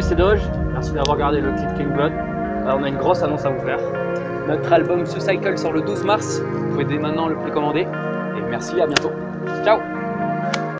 c'est Doge. Merci d'avoir regardé le clip King Blood. Euh, on a une grosse annonce à vous faire. Notre album The Cycle sort le 12 mars. Vous pouvez dès maintenant le précommander. Et merci, à bientôt. Ciao